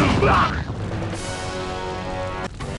Block!